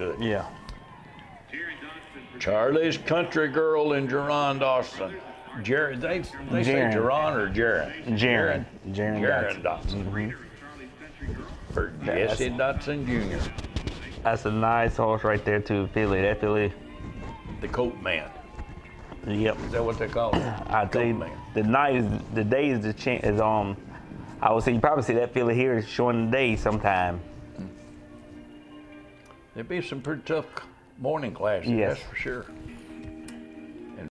good. Yeah. Charlie's Country Girl and Jerron Dawson. Jared, they they say Jaron. Jerron or Jaron? Jaron. Jaron Jaron Dotson. Dotson. For Jesse Dotson Jr., That's a nice horse right there too, filly. That filly. the coat man. Yep. Is that what they call it? I tell you, man. the night is the day is the chance is um. I would say you probably see that filly here showing the day sometime. There'd be some pretty tough morning classes, Yes. that's for sure.